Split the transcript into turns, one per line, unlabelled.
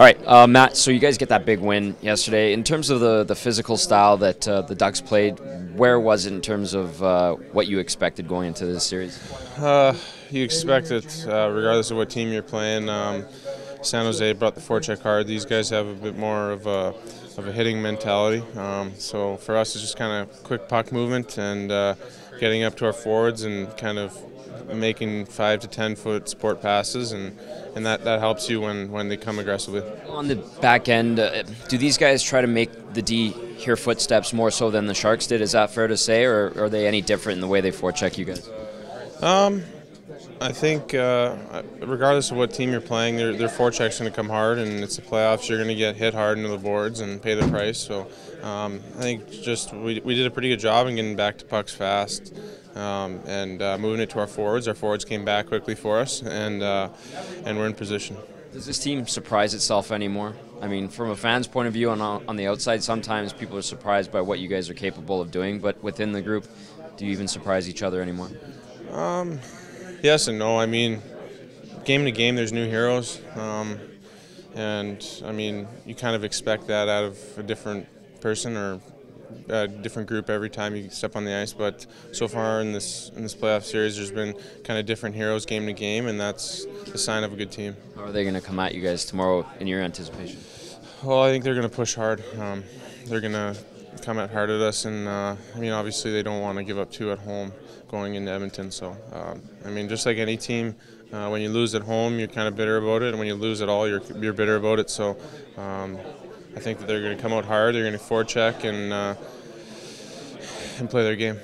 All right, uh, Matt. So you guys get that big win yesterday. In terms of the the physical style that uh, the Ducks played, where was it in terms of uh, what you expected going into this series?
Uh, you expect it, uh, regardless of what team you're playing. Um, San Jose brought the forecheck hard. These guys have a bit more of a of a hitting mentality. Um, so for us, it's just kind of quick puck movement and uh, getting up to our forwards and kind of making five to ten foot sport passes, and, and that, that helps you when, when they come aggressively.
On the back end, uh, do these guys try to make the D hear footsteps more so than the Sharks did? Is that fair to say, or are they any different in the way they forecheck you guys?
Um, I think, uh, regardless of what team you're playing, their, their forecheck's going to come hard, and it's the playoffs. You're going to get hit hard into the boards and pay the price. So um, I think just we, we did a pretty good job in getting back to pucks fast um, and uh, moving it to our forwards. Our forwards came back quickly for us, and uh, and we're in position.
Does this team surprise itself anymore? I mean, from a fan's point of view, on on the outside, sometimes people are surprised by what you guys are capable of doing. But within the group, do you even surprise each other anymore?
Um, yes and no. I mean, game to game, there's new heroes, um, and I mean, you kind of expect that out of a different person or a different group every time you step on the ice. But so far in this in this playoff series, there's been kind of different heroes game to game, and that's a sign of a good team.
How are they going to come at you guys tomorrow in your anticipation?
Well, I think they're going to push hard. Um, they're going to come at hard at us, and uh, I mean, obviously they don't want to give up two at home going into Edmonton. So, um, I mean, just like any team, uh, when you lose at home, you're kind of bitter about it, and when you lose at all, you're you're bitter about it. So. Um, I think that they're going to come out hard. They're going to forecheck and uh, and play their game.